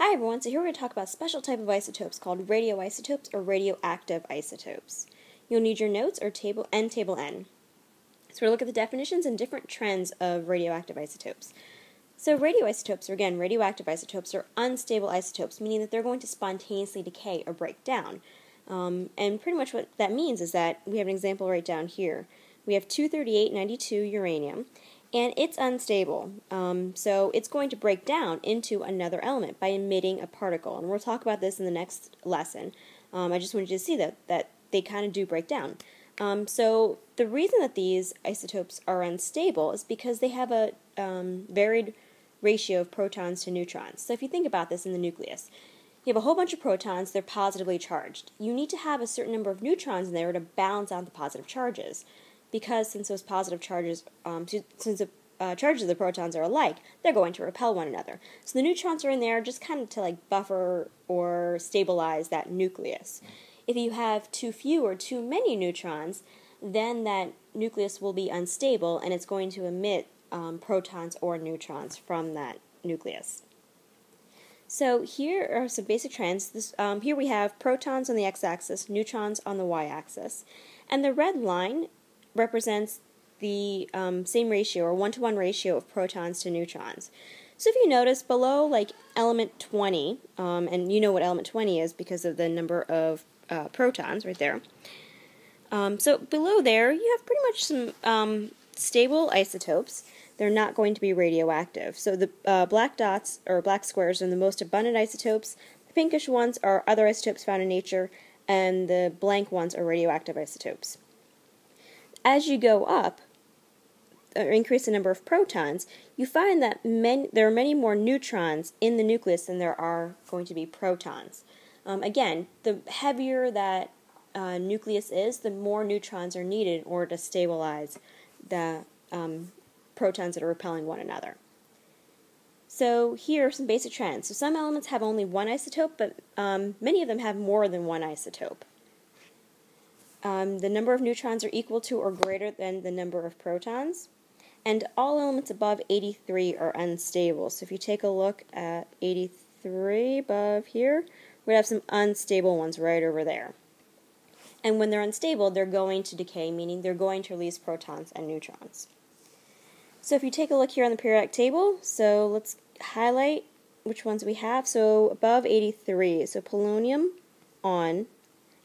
Hi everyone, so here we're going to talk about a special type of isotopes called radioisotopes or radioactive isotopes. You'll need your notes or table and table N. So we're going to look at the definitions and different trends of radioactive isotopes. So radioisotopes or again radioactive isotopes are unstable isotopes, meaning that they're going to spontaneously decay or break down. Um, and pretty much what that means is that we have an example right down here. We have 23892 uranium, and it's unstable. Um, so it's going to break down into another element by emitting a particle, and we'll talk about this in the next lesson. Um, I just wanted you to see that that they kind of do break down. Um, so the reason that these isotopes are unstable is because they have a um, varied ratio of protons to neutrons. So if you think about this in the nucleus, you have a whole bunch of protons, they're positively charged. You need to have a certain number of neutrons in there to balance out the positive charges because since those positive charges, um, since the uh, charges of the protons are alike, they're going to repel one another. So the neutrons are in there just kind of to like buffer or stabilize that nucleus. If you have too few or too many neutrons, then that nucleus will be unstable and it's going to emit um, protons or neutrons from that nucleus. So here are some basic trends. This, um, here we have protons on the x-axis, neutrons on the y-axis. And the red line represents the um, same ratio or one to one ratio of protons to neutrons. So if you notice below like element 20, um, and you know what element 20 is because of the number of uh, protons right there. Um, so below there you have pretty much some um, stable isotopes. They're not going to be radioactive. So the uh, black dots or black squares are the most abundant isotopes. The pinkish ones are other isotopes found in nature, and the blank ones are radioactive isotopes as you go up, or increase the number of protons, you find that many, there are many more neutrons in the nucleus than there are going to be protons. Um, again, the heavier that uh, nucleus is, the more neutrons are needed in order to stabilize the um, protons that are repelling one another. So here are some basic trends. So some elements have only one isotope, but um, many of them have more than one isotope um, the number of neutrons are equal to or greater than the number of protons. And all elements above 83 are unstable. So if you take a look at 83 above here, we have some unstable ones right over there. And when they're unstable, they're going to decay, meaning they're going to release protons and neutrons. So if you take a look here on the periodic table, so let's highlight which ones we have. So above 83, so polonium on,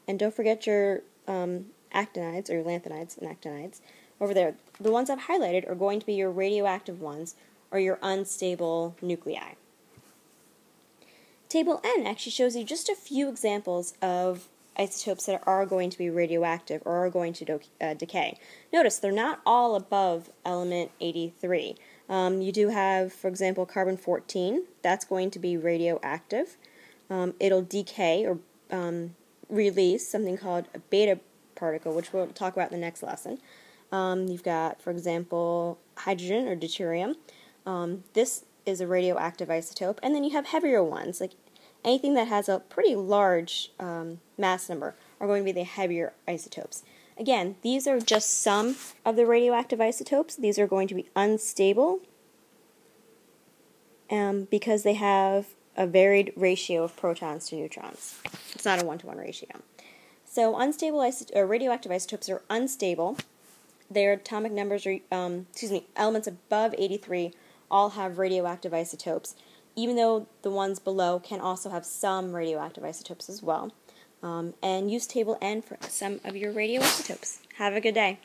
and don't forget your um, actinides, or lanthanides and actinides, over there. The ones I've highlighted are going to be your radioactive ones, or your unstable nuclei. Table N actually shows you just a few examples of isotopes that are going to be radioactive or are going to uh, decay. Notice they're not all above element 83. Um, you do have, for example, carbon 14. That's going to be radioactive. Um, it'll decay or um, release something called a beta particle, which we'll talk about in the next lesson. Um, you've got, for example, hydrogen or deuterium. Um, this is a radioactive isotope, and then you have heavier ones, like anything that has a pretty large um, mass number are going to be the heavier isotopes. Again, these are just some of the radioactive isotopes. These are going to be unstable um, because they have a varied ratio of protons to neutrons. It's not a one-to-one ratio. So unstable or radioactive isotopes are unstable. Their atomic numbers are, um, excuse me, elements above 83 all have radioactive isotopes, even though the ones below can also have some radioactive isotopes as well. Um, and use table N for some of your radioisotopes. Have a good day.